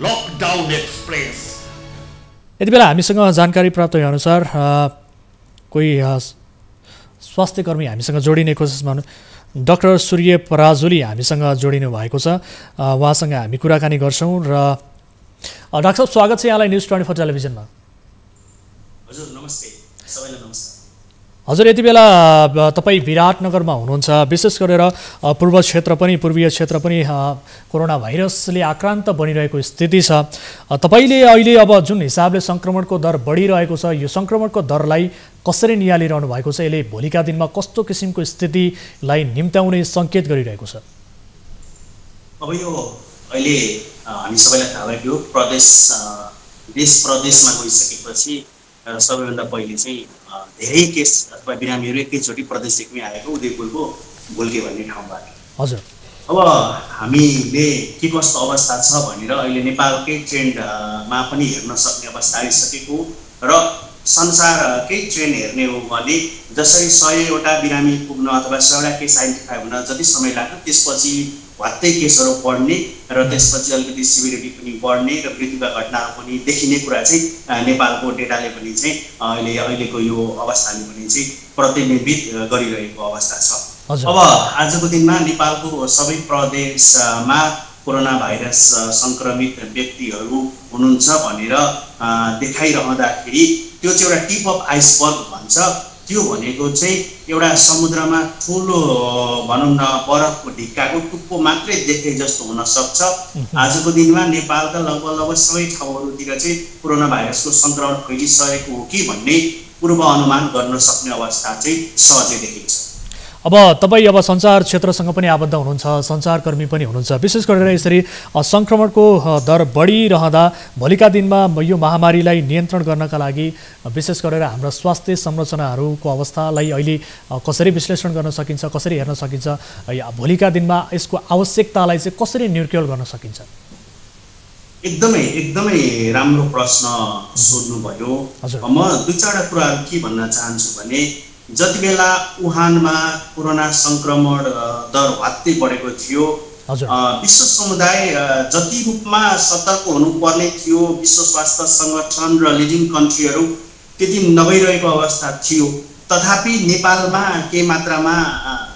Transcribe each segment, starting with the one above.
Lockdown express यति बेला हामीसँग जानकारी प्राप्त भएअनुसार कोही स्वास्थ्य कर्मी हामीसँग जोडिने कोसिसमा डक्टर सूर्य पराजुली हामीसँग जोडिनु भएको छ। उहाँसँग हामी कुराकानी गर्छौँ र डाक्टर साहब स्वागत छ यहाँलाई न्युज ट्वेन्टी फोर टेलिभिजनमा। हजुर नमस्ते। सबैलाई नमस्कार। हजुर यति बेला तपाईँ विराटनगरमा हुनुहुन्छ। विशेष गरेर पूर्व क्षेत्र पनि पूर्वीय क्षेत्र पनि कोरोना भाइरसले आक्रान्त बनिरहेको स्थिति छ। तपाईँले अहिले अब जुन हिसाबले सङ्क्रमणको दर बढिरहेको छ यो सङ्क्रमणको दरलाई कसरी निहालिरहनु भएको छ यसले भोलिका दिनमा कस्तो किसिमको स्थितिलाई निम्त्याउने सङ्केत गरिरहेको छ? अब यो अहिले हामी सबैलाई थाहा भएको प्रदेश देश प्रदेशमा गइसकेपछि सबैभन्दा पहिले चाहिँ धेरै केस अथवा बिरामीहरू एकैचोटि प्रदेश एकमै आएको उदयपुरको भुल्के भन्ने ठाउँबाट। हजुर। अब हामीले के कस्तो अवस्था छ भनेर अहिले नेपालकै ट्रेन्डमा पनि हेर्न सक्ने अवस्था आइसकेको र संसारकै ट्रेन्ड हेर्ने हो भने जसरी सयवटा बिरामी पुग्न अथवा सयवटा केस आइडेन्टिफाई हुन जति समय लाग्यो त्यसपछि भत्तै केसहरू बढ्ने र त्यसपछि अलिकति सिभिरिटी पनि बढ्ने र मृत्युका घटनाहरू पनि देखिने कुरा चाहिँ नेपालको डेटाले पनि चाहिँ अहिले अहिलेको यो अवस्थाले पनि चाहिँ प्रतिबिम्बित गरिरहेको अवस्था छ। अब आजको दिनमा नेपालको सबै प्रदेशमा कोरोना भाइरस सङ्क्रमित व्यक्तिहरू हुनुहुन्छ भनेर देखाइरहँदाखेरि त्यो चाहिँ एउटा टिप अफ आइसबर्ग भन्छ। त्यो भनेको चाहिँ एउटा समुद्रमा ठुलो भनौँ न बरफको ढिक्काको टुप्पो मात्रै देखे जस्तो हुन सक्छ। आजको दिनमा नेपालका लगभग लगभग सबै ठाउँहरूतिर चाहिँ कोरोना भाइरसको सङ्क्रमण फैलिसकेको हो कि भन्ने पूर्व अनुमान गर्न सक्ने अवस्था चाहिँ सहजै देखिन्छ अब तपाईँ अब सञ्चार क्षेत्रसँग पनि आबद्ध हुनुहुन्छ सञ्चारकर्मी पनि हुनुहुन्छ। विशेष गरेर यसरी सङ्क्रमणको दर बढिरहँदा भोलिका दिनमा यो महामारीलाई नियन्त्रण गर्नका लागि विशेष गरेर हाम्रा स्वास्थ्य संरचनाहरूको अवस्थालाई अहिले कसरी विश्लेषण गर्न सकिन्छ कसरी हेर्न सकिन्छ भोलिका दिनमा यसको आवश्यकतालाई चाहिँ कसरी निर्क्योल गर्न सकिन्छ? एकदमै एकदमै राम्रो प्रश्न सोध्नुभयो। म दुई चारवटा कुराहरू के भन्न चाहन्छु भने जति बेला उहानमा कोरोना सङ्क्रमण दर हत्तै बढेको थियो विश्व समुदाय जति रूपमा सतर्क हुनुपर्ने थियो विश्व स्वास्थ्य सङ्गठन र लिडिङ कन्ट्रीहरू त्यति नभइरहेको अवस्था थियो। तथापि नेपालमा केही मात्रामा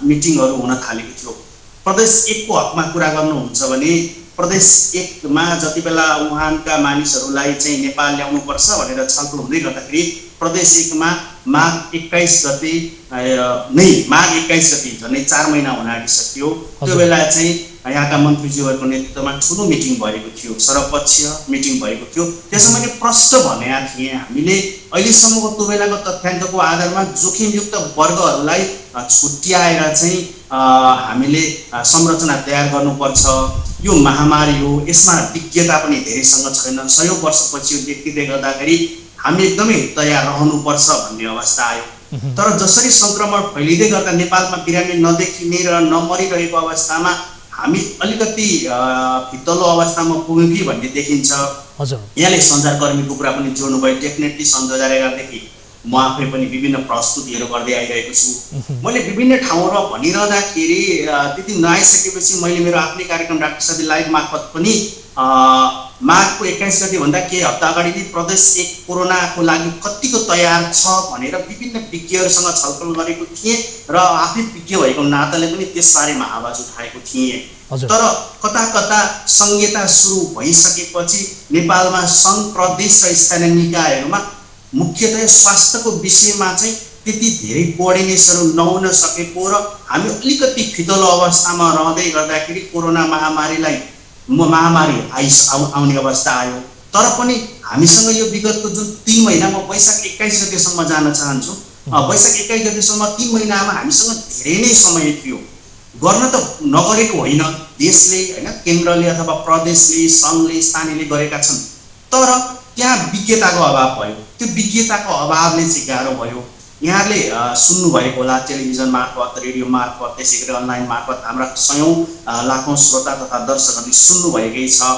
मिटिङहरू हुन थालेको थियो। प्रदेश एकको हकमा कुरा गर्नुहुन्छ भने प्रदेश एकमा जति बेला उहानका मानिसहरूलाई चाहिँ नेपाल ल्याउनुपर्छ भनेर छलफल हुँदै गर्दाखेरि प्रदेश एकमा माघ एक्काइस गते नै माघ एक्काइस गते झन्डै चार महिना हुन आँटिसक्यो। त्यो। बेला चाहिँ यहाँका मन्त्रीज्यूहरूको नेतृत्वमा ठुलो मिटिङ भएको थियो सर्वपक्षीय मिटिङ भएको थियो। त्यसमा मैले प्रष्ट भनेका थिएँ हामीले अहिलेसम्मको त्यो बेलाको तथ्याङ्कको आधारमा जोखिमयुक्त वर्गहरूलाई छुट्याएर चाहिँ हामीले संरचना तयार गर्नुपर्छ। यो महामारी हो यसमा विज्ञता पनि धेरैसँग छैन। सयौँ वर्षपछि यो देखिँदै गर्दाखेरि हामी एकदमै तयार रहनुपर्छ भन्ने अवस्था आयो। तर जसरी सङ्क्रमण फैलिँदै गर्दा नेपालमा बिरामी नदेखिने र नमरिरहेको अवस्थामा हामी अलिकति भित्तलो अवस्थामा पुग्यौँ कि भन्ने देखिन्छ। यहाँले सञ्चारकर्मीको कुरा पनि जोड्नुभयो। डेफिनेटली सन् दुई हजार एघारदेखि म आफै पनि विभिन्न प्रस्तुतिहरू गर्दै आइरहेको छु। मैले विभिन्न ठाउँहरूमा भनिरहँदाखेरि त्यति नआइसकेपछि मैले मेरो आफ्नै कार्यक्रम डाक्टर साथी लाइभ मार्फत पनि माघको एक्काइस गतिभन्दा केही हप्ता अगाडि नै प्रदेश एक कोरोनाको लागि कतिको तयार छ भनेर विभिन्न विज्ञहरूसँग छलफल गरेको थिएँ र आफै विज्ञ भएको नाताले पनि त्यसबारेमा आवाज उठाएको थिएँ। तर कता कता संहिता सुरु भइसकेपछि नेपालमा सङ्घ प्रदेश र स्थानीय निकायहरूमा मुख्यतया स्वास्थ्यको विषयमा चाहिँ त्यति धेरै कोअर्डिनेसनहरू नहुन सकेको र हामी अलिकति फितलो अवस्थामा रहँदै गर्दाखेरि कोरोना महामारीलाई महामारी आइस आउ आउने अवस्था आयो तर पनि हामीसँग यो विगतको जुन तिन महिना म वैशाख एक्काइस गतेसम्म जान चाहन्छु वैशाख एक्काइस गतेसम्म तिन महिनामा हामीसँग धेरै नै समय थियो गर्न त नगरेको होइन देशले होइन केन्द्रले अथवा प्रदेशले सङ्घले स्थानीयले गरेका छन् तर त्यहाँ विज्ञताको अभाव भयो त्यो विज्ञताको अभावले चाहिँ गाह्रो भयो यहाँहरूले सुन्नुभएको होला टेलिभिजन मार्फत रेडियो मार्फत त्यसै गरी अनलाइन मार्फत हाम्रा सयौँ लाखौँ श्रोता तथा दर्शकहरूले सुन्नुभएकै छ।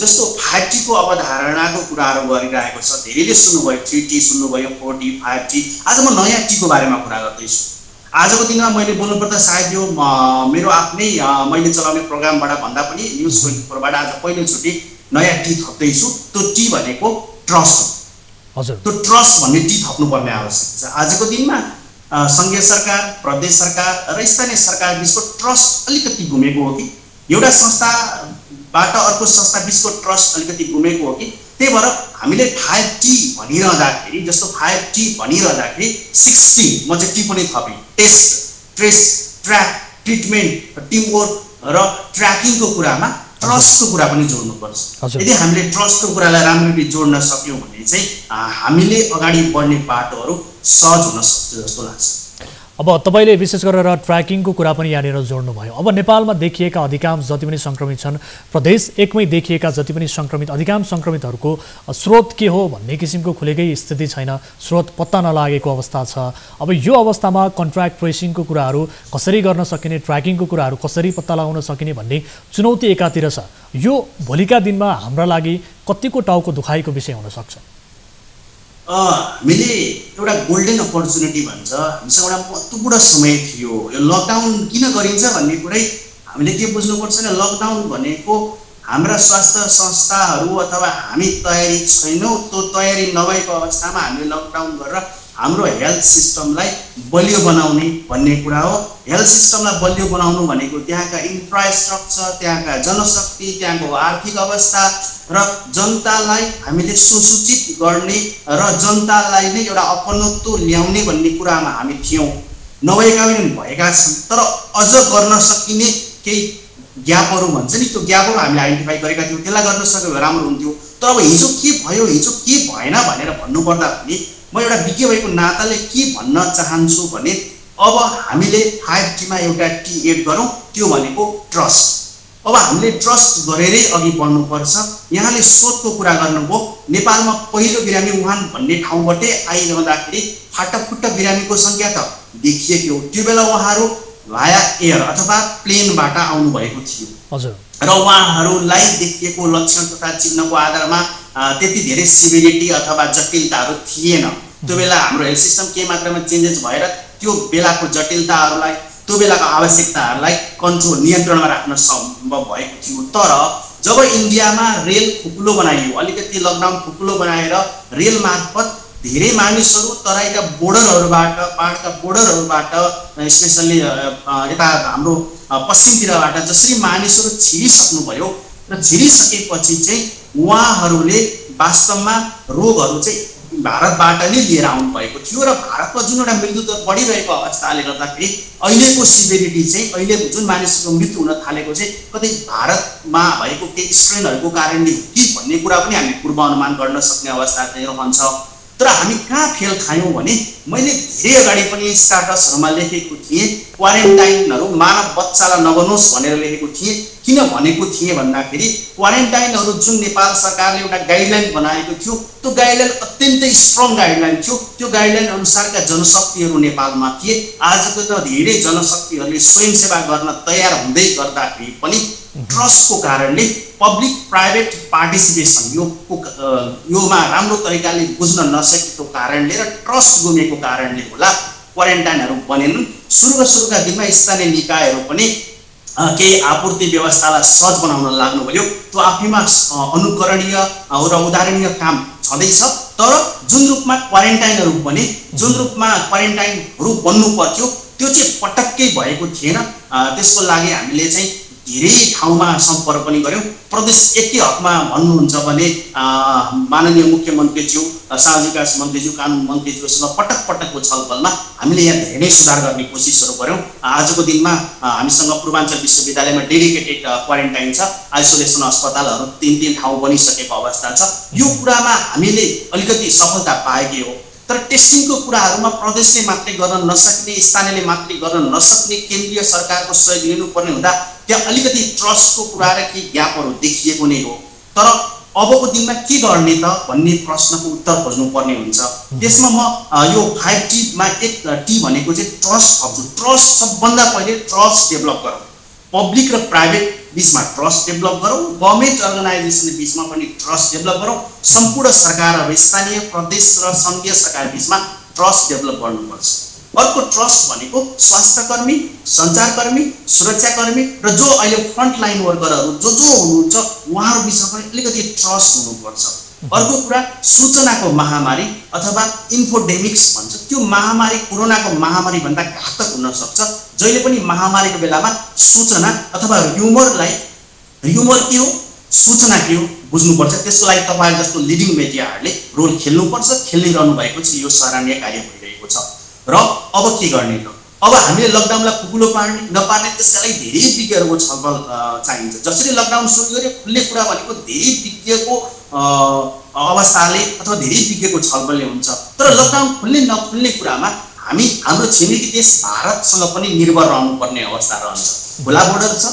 जस्तो फाइभ टीको अवधारणाको कुराहरू गरिरहेको छ धेरैले सुन्नुभयो थ्री टी सुन्नुभयो फोर टी फाइभ टी आज म नयाँ टीको बारेमा कुरा गर्दैछु। आजको दिनमा मैले बोल्नुपर्दा सायद यो मेरो आफ्नै मैले चलाउने प्रोग्रामबाट भन्दा पनि न्युज ट्वेन्टी फोरबाट आज पहिलोचोटि नयाँ टी थप्दैछु। त्यो टी भनेको ट्रस्ट हो। हजुर। त्यो ट्रस्ट भन्ने टी थप्नुपर्ने आवश्यक छ। आजको दिनमा सङ्घीय सरकार प्रदेश सरकार र स्थानीय सरकार बिचको ट्रस्ट अलिकति घुमेको हो कि? एउटा संस्थाबाट अर्को संस्था बिचको ट्रस्ट अलिकति घुमेको हो कि? त्यही भएर हामीले फाइभ टी भनिरहँदाखेरि जस्तो फाइभ टी भनिरहँदाखेरि सिक्सटी म चाहिँ टी पनि थपेँ। Test trace track treatment teamwork र ट्र्याकिङको कुरामा ट्रस्टको कुरा पनि जोड्नुपर्छ। यदि हामीले ट्रस्टको कुरालाई राम्ररी जोड्न सक्यौँ भने चाहिँ हामीले अगाडि बढ्ने बाटोहरू सहज हुन सक्छ जस्तो लाग्छ अब तपाईँले विशेष गरेर ट्र्याकिङको कुरा पनि यहाँनिर जोड्नुभयो। अब नेपालमा देखिएका अधिकांश जति पनि सङ्क्रमित छन् प्रदेश एकमै देखिएका जति पनि सङ्क्रमित अधिकांश सङ्क्रमितहरूको स्रोत के हो भन्ने किसिमको खुलेकै स्थिति छैन। स्रोत पत्ता नलागेको अवस्था छ। अब यो अवस्थामा कन्ट्र्याक्ट ट्रेसिङको कुराहरू कसरी गर्न सकिने ट्र्याकिङको कुराहरू कसरी पत्ता लगाउन सकिने भन्ने चुनौती एकातिर छ। यो भोलिका दिनमा हाम्रा लागि कतिको टाउको दुखाइको विषय हुनसक्छ हामीले एउटा गोल्डन अपर्च्युनिटी भन्छ। हामीसँग एउटा महत्त्वपूर्ण समय थियो। यो लकडाउन किन गरिन्छ भन्ने कुरै हामीले के बुझ्नुपर्छ भने लकडाउन भनेको हाम्रा स्वास्थ्य संस्थाहरू अथवा हामी तयारी छैनौँ त्यो तयारी नभएको अवस्थामा हामीले लकडाउन गरेर हाम्रो हेल्थ सिस्टमलाई बलियो बनाउने भन्ने कुरा हो। हेल्थ सिस्टमलाई बलियो बनाउनु भनेको त्यहाँका इन्फ्रास्ट्रक्चर त्यहाँका जनशक्ति त्यहाँको आर्थिक अवस्था र जनतालाई हामीले सुसूचित गर्ने र जनतालाई नै एउटा अपनत्व ल्याउने भन्ने कुरामा हामी थियौँ। नभएका पनि भएका छन् तर अझ गर्न सकिने केही ग्यापहरू भन्छ नि त्यो ग्यापहरू हामीले आइडेन्टिफाई गरेका थियौँ। त्यसलाई गर्न सक्यो भने राम्रो हुन्थ्यो। तर अब हिजो के भयो हिजो के भएन भनेर भन्नुपर्दा पनि म एउटा विज्ञ भएको नाताले के भन्न चाहन्छु भने अब हामीले फाइभ टीमा एउटा टी एड गरौँ त्यो भनेको ट्रस्ट। अब हामीले ट्रस्ट गरेरै अघि बढ्नुपर्छ। यहाँले स्रोतको कुरा गर्नुभयो नेपालमा पहिलो बिरामी वुहान भन्ने ठाउँबाटै आइरहँदाखेरि फाटकफुट्ट बिरामीको सङ्ख्या त देखिएको हो। त्यो बेला उहाँहरू भाया एयर अथवा प्लेनबाट आउनुभएको थियो। हजुर। र उहाँहरूलाई देखिएको लक्षण तथा चिन्हको आधारमा त्यति धेरै सिभिरिटी अथवा जटिलताहरू थिएन। त्यो बेला हाम्रो हेल्थ सिस्टम केही मात्रामा चेन्जेस भएर त्यो बेलाको जटिलताहरूलाई त्यो बेलाको आवश्यकताहरूलाई कन्ट्रोल नियन्त्रणमा राख्न सम्भव भएको थियो। तर जब इन्डियामा रेल खुकुलो बनाइयो अलिकति लकडाउन खुकुलो बनाएर रेल मार्फत धेरै मानिसहरू तराईका बोर्डरहरूबाट पाहाडका बोर्डरहरूबाट स्पेसल्ली यता हाम्रो पश्चिमतिरबाट जसरी मानिसहरू छिरिसक्नुभयो र छिरिसकेपछि चाहिँ उहाँहरूले वास्तवमा रोगहरू चाहिँ भारतबाट नै लिएर आउनु भएको थियो र भारतमा जुन एउटा मृत्यु दर बढिरहेको अवस्थाले गर्दाखेरि अहिलेको सिभिरिटी चाहिँ अहिले जुन मानिसको मृत्यु हुन थालेको चाहिँ कतै भारतमा भएको केही स्ट्रेनहरूको कारणले हो कि भन्ने कुरा पनि हामी पूर्वानुमान गर्न सक्ने अवस्था चाहिँ रहन्छ। तर हामी कहाँ फेल खायौँ भने मैले धेरै अगाडि पनि स्टाटसहरूमा लेखेको थिएँ क्वारेन्टाइनहरू मानव बच्चालाई नबनोस् भनेर लेखेको थिएँ। किन भनेको थिएँ भन्दाखेरि क्वारेन्टाइनहरू जुन नेपाल सरकारले एउटा गाइडलाइन बनाएको थियो त्यो गाइडलाइन अत्यन्तै स्ट्रङ गाइडलाइन थियो। त्यो गाइडलाइन अनुसारका जनशक्तिहरू नेपालमा थिए। आजको त धेरै जनशक्तिहरूले स्वयंसेवा गर्न तयार हुँदै गर्दाखेरि पनि ट्रस्टको कारणले पब्लिक प्राइभेट पार्टिसिपेसन यो योमा राम्रो तरिकाले बुझ्न नसकेको कारणले र ट्रस्ट गुमेको कारणले होला क्वारेन्टाइनहरू बनेनन्। सुरुका सुरुका दिनमा स्थानीय निकायहरू पनि केही आपूर्ति व्यवस्थालाई सहज बनाउन लाग्नुभयो। त्यो आफैमा अनुकरणीय र उदाहरणीय काम छँदैछ। तर जुन रूपमा क्वारेन्टाइनहरू बने जुन रूपमा क्वारेन्टाइनहरू बन्नु पर्थ्यो त्यो चाहिँ पटक्कै भएको थिएन। त्यसको लागि हामीले चाहिँ धेरै ठाउँमा सम्पर्क पनि गऱ्यौँ प्रदेश एकै हकमा भन्नुहुन्छ भने माननीय मुख्यमन्त्रीज्यू सामाजिक विकास मन्त्रीज्यू कानुन मन्त्रीज्यूसँग पटक पटकको छलफलमा हामीले यहाँ धेरै सुधार गर्ने कोसिसहरू गऱ्यौँ आजको दिनमा हामीसँग पूर्वाञ्चल विश्वविद्यालयमा डेडिकेटेड क्वारेन्टाइन छ आइसोलेसन अस्पतालहरू तिन तिन ठाउँ बनिसकेको अवस्था छ। यो कुरामा हामीले अलिकति सफलता पाएकै हो। तर टेस्टिङको कुराहरूमा प्रदेशले मात्रै गर्न नसक्ने स्थानीयले मात्रै गर्न नसक्ने केन्द्रीय सरकारको सहयोग लिनुपर्ने हुँदा त्यहाँ अलिकति ट्रस्टको कुरा र केही ग्यापहरू देखिएको नै हो। तर अबको दिनमा के गर्ने त भन्ने प्रश्नको उत्तर खोज्नुपर्ने हुन्छ। त्यसमा म यो फाइभ टीमा एक टी भनेको चाहिँ ट्रस्ट थप्छु ट्रस्ट सबभन्दा पहिले ट्रस्ट डेभलप गरौँ। पब्लिक र प्राइभेट बिचमा ट्रस्ट डेभलप गरौँ। गभर्मेन्ट अर्गनाइजेसन बिचमा पनि ट्रस्ट डेभलप गरौँ। सम्पूर्ण सरकारहरू स्थानीय प्रदेश र सङ्घीय सरकार बिचमा ट्रस्ट डेभलप गर्नुपर्छ। अर्को ट्रस्ट भनेको स्वास्थ्यकर्मी सञ्चारकर्मी सुरक्षाकर्मी र जो अहिले फ्रन्ट लाइन वर्करहरू जो जो हुनुहुन्छ उहाँहरू बिचमा पनि अलिकति ट्रस्ट हुनुपर्छ। अर्को कुरा सूचनाको महामारी अथवा इन्फोडेमिक्स भन्छ। त्यो महामारी कोरोनाको महामारीभन्दा घातक हुनसक्छ जहिले पनि महामारीको बेलामा सूचना अथवा ह्युमरलाई ह्युमर के हो सूचना के हो बुझ्नुपर्छ। त्यसको लागि तपाईँ जस्तो लिडिङ मिडियाहरूले रोल खेल्नुपर्छ खेलिरहनु भएको छ यो सराहनीय कार्य छ र अब के गर्ने त? अब हामीले लकडाउनलाई खुकुलो पार्ने नपार्ने त्यसका लागि धेरै विज्ञहरूको छलफल चाहिन्छ। जसरी लकडाउन सुरु गऱ्यो खुल्ने कुरा भनेको धेरै विज्ञको अवस्थाले अथवा धेरै विज्ञको छलफलले हुन्छ। तर लकडाउन खुल्ने नखुल्ने कुरामा हामी हाम्रो छिमेकी देश भारतसँग पनि निर्भर रहनुपर्ने अवस्था रहन्छ। खुला बोर्डर छ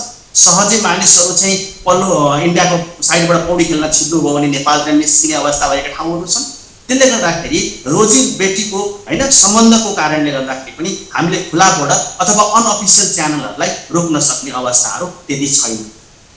सहजै मानिसहरू चाहिँ पल्लो इन्डियाको साइडबाट पौडी खेल्न छिर्नुभयो भने नेपालका निस्किने अवस्था भएका ठाउँहरू छन्। त्यसले गर्दाखेरि रोजी बेटीको होइन सम्बन्धको कारणले गर्दाखेरि पनि हामीले खुला बोर्डर अथवा अनअफिसियल च्यानलहरूलाई रोक्न सक्ने अवस्थाहरू त्यति छैन।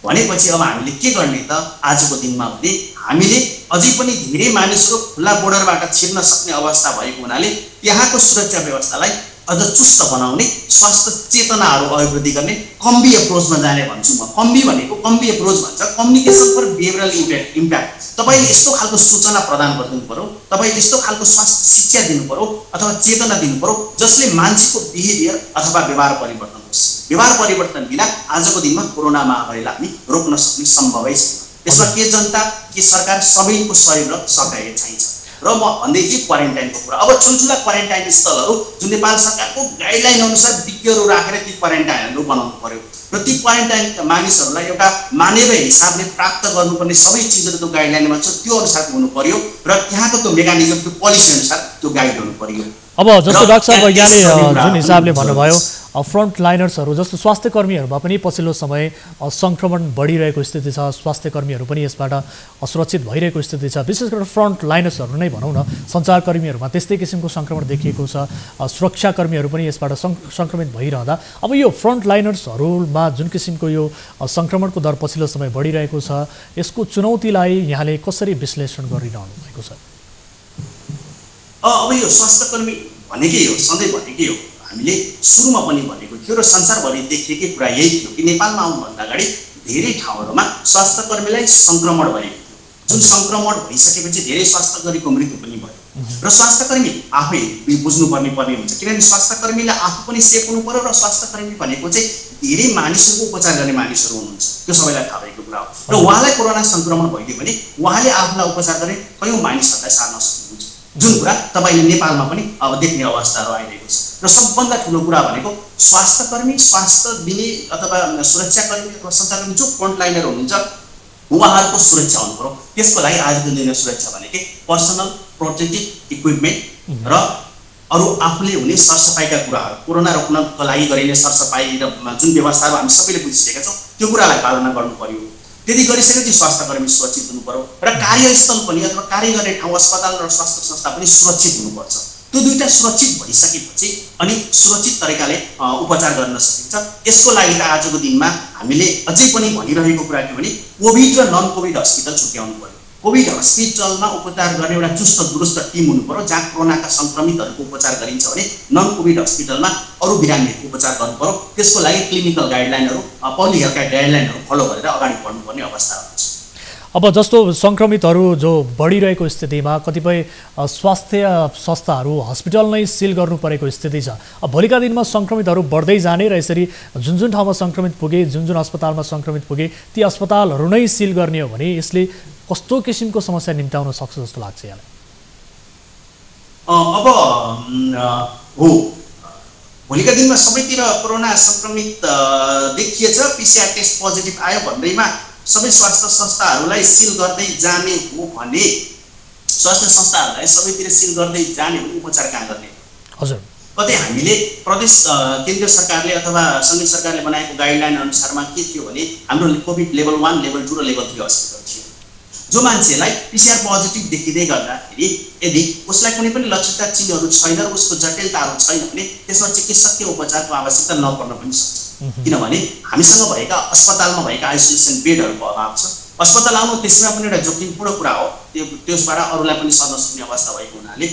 भनेपछि अब हामीले के गर्ने त? आजको दिनमा भने हामीले अझै पनि धेरै मानिसहरू खुला बोर्डरबाट छिर्न सक्ने अवस्था भएको हुनाले त्यहाँको सुरक्षा व्यवस्थालाई अझ चुस्त बनाउने स्वास्थ्य चेतनाहरू अभिवृद्धि गर्ने कम्बी एप्रोचमा जाने भन्छु म। कम्बी भनेको कम्बी एप्रोच भन्छ। Communication for behavioural impact impact तपाईँले यस्तो खालको सूचना प्रदान गरिदिनु पऱ्यो तपाईँले यस्तो खालको स्वास्थ्य शिक्षा दिनु पऱ्यो अथवा चेतना दिनु पऱ्यो जसले मान्छेको बिहेभियर अथवा व्यवहार परिवर्तन होस्। व्यवहार परिवर्तन बिना आजको दिनमा कोरोना महामारीलाई हामी रोक्न सक्ने सम्भवै छैन। यसमा के जनता के सरकार सबैको सहयोग र सहकार्य चाहिन्छ। र म भन्दै थिएँ क्वारेन्टाइनको कुरा। अब ठुल्ठुला क्वारेन्टाइन स्थलहरू जुन नेपाल सरकारको गाइडलाइन अनुसार विज्ञहरू राखेर ती क्वारेन्टाइनहरू बनाउनु पर्यो। र ती क्वारेन्टाइन मानिसहरूलाई एउटा मानवीय हिसाबले प्राप्त गर्नुपर्ने सबै चिजहरू त्यो गाइडलाइनमा छ त्यो अनुसारको हुनु पर्यो र त्यहाँको त्यो मेकानिजम त्यो पोलिसी अनुसार त्यो गाइड हुनु पर्यो। अब जस्तो डाक्टर साहब यहाँले जुन हिसाबले भन्नुभयो फ्रन्ट लाइनर्सहरू जस्तो स्वास्थ्य कर्मीहरूमा पनि पछिल्लो समय सङ्क्रमण बढिरहेको स्थिति छ स्वास्थ्य कर्मीहरू पनि यसबाट असुरक्षित भइरहेको स्थिति छ। विशेष गरेर फ्रन्ट लाइनर्सहरू नै भनौँ न सञ्चारकर्मीहरूमा त्यस्तै किसिमको सङ्क्रमण देखिएको छ सुरक्षाकर्मीहरू पनि यसबाट सङ्क्रमित भइरहँदा। अब यो फ्रन्ट लाइनर्सहरूमा जुन किसिमको यो सङ्क्रमणको दर पछिल्लो समय बढिरहेको छ यसको चुनौतीलाई यहाँले कसरी विश्लेषण गरिरहनु भएको छ? अब यो स्वास्थ्यकर्मी भनेकै हो सधैँ भनेकै हो। हामीले सुरुमा पनि भनेको थियो र संसारभरि देखिएकै कुरा यही थियो कि नेपालमा आउनुभन्दा अगाडि धेरै ठाउँहरूमा स्वास्थ्यकर्मीलाई सङ्क्रमण भएको थियो। जुन सङ्क्रमण भइसकेपछि धेरै स्वास्थ्यकर्मीको मृत्यु पनि भयो। र स्वास्थ्यकर्मी आफै बुझ्नुपर्ने पर्ने हुन्छ। किनभने स्वास्थ्यकर्मीलाई आफू पनि सेफ हुनु पर्यो र स्वास्थ्यकर्मी भनेको चाहिँ धेरै मानिसहरूको उपचार गर्ने मानिसहरू हुनुहुन्छ। त्यो सबैलाई थाहा भएको कुरा हो। र उहाँलाई कोरोना सङ्क्रमण भइदियो भने उहाँले आफूलाई उपचार गर्ने कयौँ मानिसहरूलाई सार्न सक्नुहुन्छ। जुन कुरा तपाईँले नेपालमा पनि अब देख्ने अवस्थाहरू आइरहेको छ। र सबभन्दा ठुलो कुरा भनेको स्वास्थ्यकर्मी स्वास्थ्य दिने अथवा सुरक्षाकर्मी अथवा सञ्चारकर्मी जो फ्रन्टलाइनर हुनुहुन्छ उहाँहरूको सुरक्षा हुनु पऱ्यो। त्यसको लागि आजको दिनमा सुरक्षा भनेकै पर्सनल प्रोटेक्टिभ इक्विपमेन्ट र अरू आफूले हुने सरसफाइका कुराहरू कोरोना रोक्नको लागि गरिने सरसफाइ र जुन व्यवस्थाहरू हामी सबैले बुझिसकेका छौँ त्यो कुरालाई पालना गर्नु पर्यो त्यति गरिसकेपछि स्वास्थ्यकर्मी सुरक्षित हुनु पर्यो र कार्यस्थल पनि अथवा कार्य गर्ने ठाउँ अस्पताल र स्वास्थ्य संस्था पनि सुरक्षित हुनुपर्छ। त्यो दुइटा सुरक्षित भइसकेपछि अनि सुरक्षित तरिकाले उपचार गर्न सकिन्छ। यसको लागि त आजको दिनमा हामीले अझै पनि भनिरहेको कुरा के भने कोभिड र नन कोभिड हस्पिटल छुट्याउनु पर्यो। कोभिड हस्पिटलमा उपचार गर्ने एउटा चुस्त दुरुस्त टिम हुनु पऱ्यो जहाँ कोरोनाका सङ्क्रमितहरूको उपचार गरिन्छ भने नन कोभिड हस्पिटलमा अरू बिरामीहरूको उपचार गर्नु पऱ्यो त्यसको लागि क्लिनिकल गाइडलाइनहरू पब्लिक हेल्थका गाइडलाइनहरू फलो गरेर अगाडि बढ्नुपर्ने अवस्था हुन्छ अब जस्तो सङ्क्रमितहरू जो बढिरहेको स्थितिमा कतिपय स्वास्थ्य संस्थाहरू हस्पिटल नै सिल गर्नु परेको स्थिति छ। अब भोलिका दिनमा सङ्क्रमितहरू बढ्दै जाने र यसरी जुन जुन ठाउँमा सङ्क्रमित पुगे जुन जुन अस्पतालमा सङ्क्रमित पुगे ती अस्पतालहरू नै सिल गर्ने हो भने यसले कस्तो किसिमको समस्या निम्त्याउन सक्छ जस्तो लाग्छ यहाँलाई? अब हो। भोलिका दिनमा सबैतिर कोरोना सङ्क्रमित देखिएछ पिसिआर टेस्ट पोजिटिभ आयो भन्दैमा सबै स्वास्थ्य संस्थाहरूलाई सिल गर्दै जाने हो भने स्वास्थ्य संस्थाहरूलाई सबैतिर सिल गर्दै जाने हो उपचार कहाँ गर्ने? हजुर। कतै हामीले प्रदेश केन्द्रीय सरकारले अथवा सङ्घीय सरकारले बनाएको गाइडलाइन अनुसारमा के थियो भने हाम्रो covid level one level two र लेभल थ्री हस्पिटल थियो। जो मान्छेलाई पिसिआर पोजिटिभ देखिँदै गर्दाखेरि यदि उसलाई कुनै पनि लक्षणका चिन्हहरू छैन र उसको जटिलताहरू छैन भने त्यसमा चिकित्सकीय उपचारको आवश्यकता नपर्न पनि सक्छ। किनभने हामीसँग भएका अस्पतालमा भएका आइसोलेसन बेडहरूको अभाव छ। अस्पताल आउनु त्यसमा पनि एउटा जोखिमपूर्ण कुरा हो। त्यो त्यसबाट अरूलाई पनि सर्न सक्ने अवस्था भएको हुनाले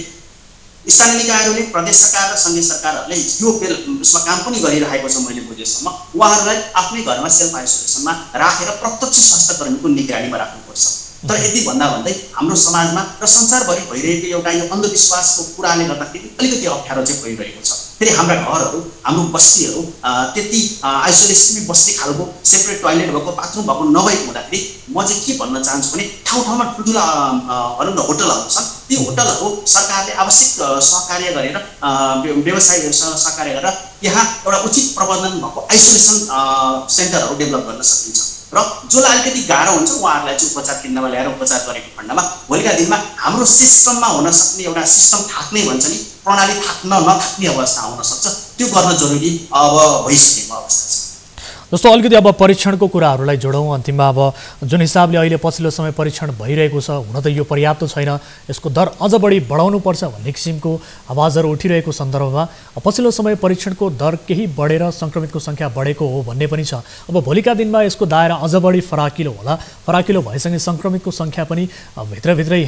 स्थानीय निकायहरूले प्रदेश सरकार र सङ्घीय सरकारहरूले यो बेल उसमा काम पनि गरिरहेको छ मैले बुझेसम्म। उहाँहरूलाई आफ्नै घरमा सेल्फ आइसोलेसनमा राखेर प्रत्यक्ष स्वास्थ्य कर्मीको निगरानीमा राख्नुपर्छ। तर यति भन्दा भन्दै हाम्रो समाजमा र संसारभरि भइरहेको एउटा यो अन्धविश्वासको कुराले गर्दाखेरि अलिकति अप्ठ्यारो चाहिँ भइरहेको छ। फेरि हाम्रा घरहरू हाम्रो बस्तीहरू त्यति आइसोलेसनमै बस्ने खालको सेपरेट टोइलेट भएको बाथरुम भएको नभएको हुँदाखेरि म चाहिँ के भन्न चाहन्छु भने ठाउँ ठाउँमा ठुल्ठुला भनौँ न होटलहरू छन्। ती होटलहरू सरकारले आवश्यक सहकार्य गरेर व्यवसायीहरूसँग सहकार्य गरेर त्यहाँ एउटा उचित प्रबन्धन भएको आइसोलेसन सेन्टरहरू डेभलप गर्न सकिन्छ। र जसलाई अलिकति गाह्रो हुन्छ उहाँहरूलाई चाहिँ उपचार केन्द्रमा ल्याएर उपचार गरेको खण्डमा भोलिका दिनमा हाम्रो सिस्टममा हुन सक्ने एउटा सिस्टम थाक्ने भन्छ नि प्रणाली थाक्न नथाक्ने अवस्था आउन सक्छ। त्यो गर्न जरुरी अब भइसकेको अवस्था छ। जस्तो अलिकति अब परीक्षणको कुराहरूलाई जोडौँ। अन्तिममा अब जुन हिसाबले अहिले पछिल्लो समय परीक्षण भइरहेको छ हुन त यो पर्याप्त छैन। यसको दर अझ बढी बढाउनुपर्छ भन्ने किसिमको आवाजहरू उठिरहेको सन्दर्भमा पछिल्लो समय परीक्षणको दर केही बढेर सङ्क्रमितको सङ्ख्या बढेको हो भन्ने पनि छ। अब भोलिका दिनमा यसको दायरा अझ बढी फराकिलो होला। फराकिलो भएसँगै सङ्क्रमितको सङ्ख्या पनि भित्रभित्रै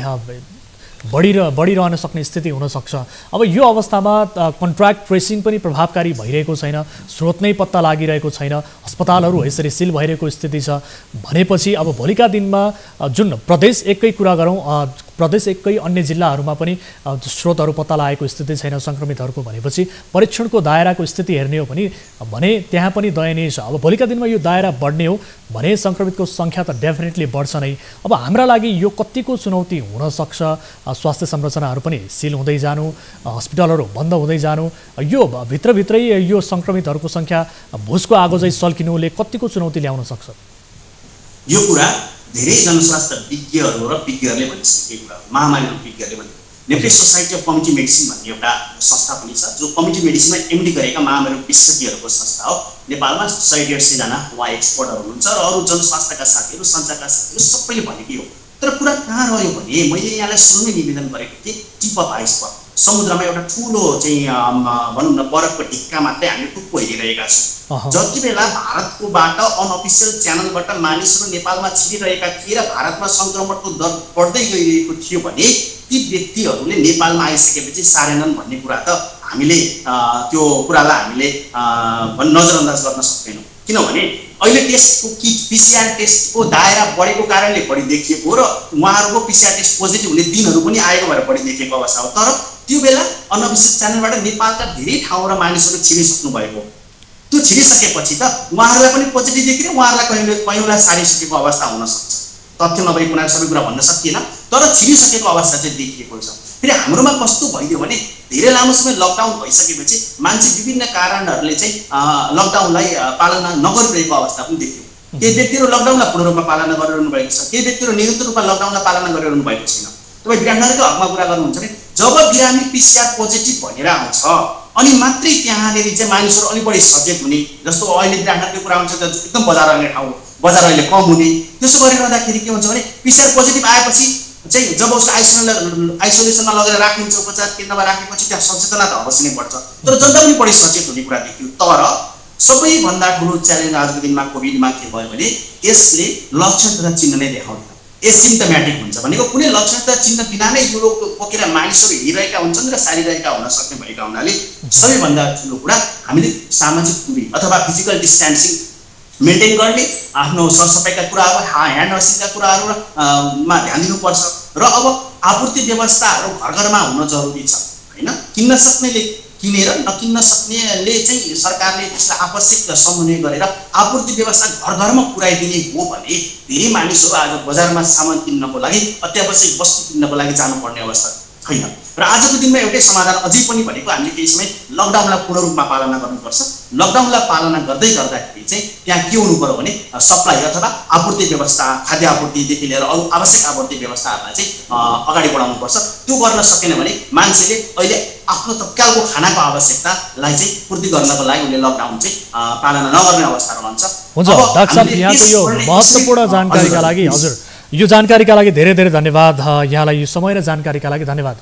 बढी बढिरहन सक्ने स्थिति हुनसक्छ। अब यो अवस्थामा कन्ट्र्याक्ट ट्रेसिङ पनि प्रभावकारी भइरहेको छैन स्रोत नै पत्ता लागिरहेको छैन अस्पतालहरू यसरी सिल भइरहेको स्थिति छ। भनेपछि अब भोलिका दिनमा जुन प्रदेश एकै कुरा गरौँ प्रदेश एकै अन्य जिल्लाहरूमा पनि स्रोतहरू पत्ता लागेको स्थिति छैन सङ्क्रमितहरूको भनेपछि परीक्षणको दायराको स्थिति हेर्ने हो भने त्यहाँ पनि दयनीय छ। अब भोलिका दिनमा यो दायरा बढ्ने हो भने सङ्क्रमितको सङ्ख्या त डेफिनेटली बढ्छ नै। अब हाम्रा लागि यो कतिको चुनौती हुनसक्छ स्वास्थ्य संरचनाहरू पनि सिल हुँदै जानु हस्पिटलहरू बन्द हुँदै जानु यो भित्रभित्रै यो सङ्क्रमितहरूको सङ्ख्या भुसको आगो चाहिँ सल्किनुले कतिको चुनौती ल्याउन सक्छ? यो कुरा धेरै जनस्वास्थ्य विज्ञहरू र विज्ञहरूले भनिसकेको कुरा महामारीको विज्ञहरूले भने Nepali Society of Community Medicine भन्ने एउटा संस्था पनि छ जो कम्युनिटी मेडिसिनमा एमडी गरेका महामारी विशेषज्ञहरूको संस्था हो। नेपालमा सय डेढ सयजना उहाँ एक्सपर्टहरू हुनुहुन्छ र अरू जनस्वास्थ्यका साथीहरू सञ्चारका साथीहरू सबैले भनेकै हो। तर कुरा कहाँ रह्यो भने मैले यहाँलाई सुरुमै निवेदन गरेको थिएँ टिप अफ आइसबर्ग समुद्रमा एउटा ठुलो चाहिँ भनौँ न बरफको ढिक्का मात्रै हामी टुप्पो हेरिरहेका छौँ। जति बेला भारतकोबाट अनअफिसियल च्यानलबाट मानिसहरू नेपालमा छिरिरहेका थिए र भारतमा सङ्क्रमणको दर बढ्दै गइरहेको थियो भने ती व्यक्तिहरूले नेपालमा आइसकेपछि सारेनन् भन्ने कुरा त हामीले त्यो कुरालाई हामीले नजरअन्दाज गर्न सक्दैनौँ। किनभने अहिले टेस्टको किट पिसिआर टेस्टको दायरा बढेको कारणले बढी देखिएको र उहाँहरूको पिसिआर टेस्ट पोजिटिभ हुने दिनहरू पनि आएको भएर बढी देखिएको अवस्था हो। तर त्यो बेला अनअफिसियल च्यानलबाट नेपालका धेरै ठाउँ र मानिसहरू छिरिसक्नु भएको त्यो छिरिसकेपछि त उहाँहरूलाई पनि पोजिटिभ देखिने उहाँहरूलाई कहिले कैयौँलाई सारिसकेको अवस्था हुनसक्छ तथ्य नभएको कुराहरू सबै कुरा भन्न सकिएन। तर छिरिसकेको अवस्था चाहिँ देखिएको छ। फेरि हाम्रोमा कस्तो भइदियो भने धेरै लामो समय लकडाउन भइसकेपछि मान्छे विभिन्न कारणहरूले चाहिँ लकडाउनलाई पालना नगरिरहेको अवस्था पनि देखियो। केही व्यक्तिहरू लकडाउनलाई पूर्ण रूपमा पालना गरिरहनु भएको छ। केही व्यक्तिहरू निरन्तर रूपमा लकडाउनलाई पालना गरिरहनु भएको छैन। तपाईँ बिरामीको हकमा कुरा गर्नुहुन्छ भने जब बिरामी पिसिआर पोजिटिभ भनेर आउँछ अनि मात्रै त्यहाँनिर चाहिँ मानिसहरू अलिक बढी सचेत हुने जस्तो अहिले बिरामीको कुरा हुन्छ एकदम बजार आउने ठाउँ बजार अहिले कम हुने। त्यसो गरिरहँदाखेरि के हुन्छ भने पिसिआर पोजिटिभ आएपछि चाहिँ जब उसको आइसोलेसन आइसोलेसनमा लगेर राखिन्छ उपचार केन्द्रमा राखेपछि त्यहाँ सचेतना त अवश्य नै बढ्छ। तर जनता पनि बढी सचेत हुने कुरा देखियो। तर सबैभन्दा ठुलो च्यालेन्ज आजको दिनमा कोभिडमा के भयो भने यसले लक्षण तथा चिन्ह नै देखाउँदैन एसिम्टमेटिक हुन्छ भनेको कुनै लक्षण त चिन्ह बिना नै यो रोग पोकेर मानिसहरू हिँडिरहेका हुन्छन् र सारिरहेका हुन सक्ने भएका हुनाले सबैभन्दा ठुलो कुरा हामीले सामाजिक दूरी अथवा फिजिकल डिस्टेन्सिङ मेन्टेन गर्ने आफ्नो सरसफाइका कुराहरू ह्यान्ड वासिङका कुराहरूमा ध्यान दिनुपर्छ। र अब आपूर्ति व्यवस्थाहरू घर घरमा हुन जरुरी छ होइन? किन्न सक्नेले किनेर नकिन्न सक्नेले चाहिँ सरकारले त्यसलाई आवश्यक समन्वय गरेर आपूर्ति व्यवस्था घर घरमा पुऱ्याइदिने हो भने धेरै मानिसहरू आज बजारमा सामान किन्नको लागि अत्यावश्यक वस्तु किन्नको लागि जानुपर्ने अवस्था छैन र आजको दिनमा एउटै समाधान अझै पनि भनेको हामीले केही समय लकडाउनलाई पूर्ण रूपमा पालना गर्नुपर्छ। लकडाउनलाई पालना गर्दै गर्दाखेरि चाहिँ त्यहाँ के हुनु पऱ्यो भने सप्लाई अथवा आपूर्ति व्यवस्था खाद्य आपूर्तिदेखि लिएर अरू आवश्यक आपूर्ति व्यवस्थाहरूलाई चाहिँ अगाडि बढाउनुपर्छ। त्यो गर्न सकेन भने मान्छेले अहिले आफ्नो तत्कालको खानाको आवश्यकतालाई चाहिँ पूर्ति गर्नको लागि उसले लकडाउन चाहिँ पालना नगर्ने अवस्था रहन्छ। हुन्छ डाक्टर साहब यहाँको यो महत्त्वपूर्ण जानकारीका लागि हजुर। यो जानकारीका लागि धेरै धेरै धन्यवाद। यहाँलाई यो समय र जानकारीका लागि धन्यवाद।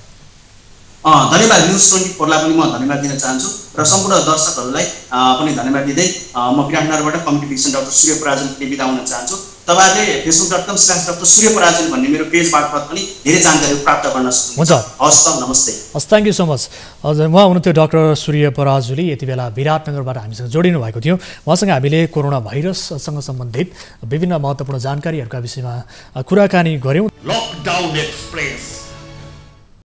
धन्यवाद। न्युज ट्वेन्टी फोरलाई पनि म धन्यवाद दिन चाहन्छु र सम्पूर्ण दर्शकहरूलाई पनि धन्यवाद दिँदै म विराटनगरबाट कम्युनिकेसन डाक्टर सूर्य पराजनले बिदा हुन चाहन्छु। तपाईँहरूले Facebook dot com slash doctor Surya Parajuli भन्ने मेरो पेज मार्फत पनि धेरै जानकारी प्राप्त गर्न सक्नुहुन्छ। हुन्छ। हवस् त नमस्ते। हस् थ्याङ्क यू सो मच हजुर उहाँ हुनुहुन्थ्यो डाक्टर सूर्य पराजुली यति बेला विराटनगरबाट हामीसँग जोडिनु भएको थियो। उहाँसँग हामीले कोरोना भाइरससँग सम्बन्धित विभिन्न महत्त्वपूर्ण जानकारीहरूका विषयमा कुराकानी गऱ्यौँ। Lockdown Express.